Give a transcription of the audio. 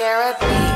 Mascara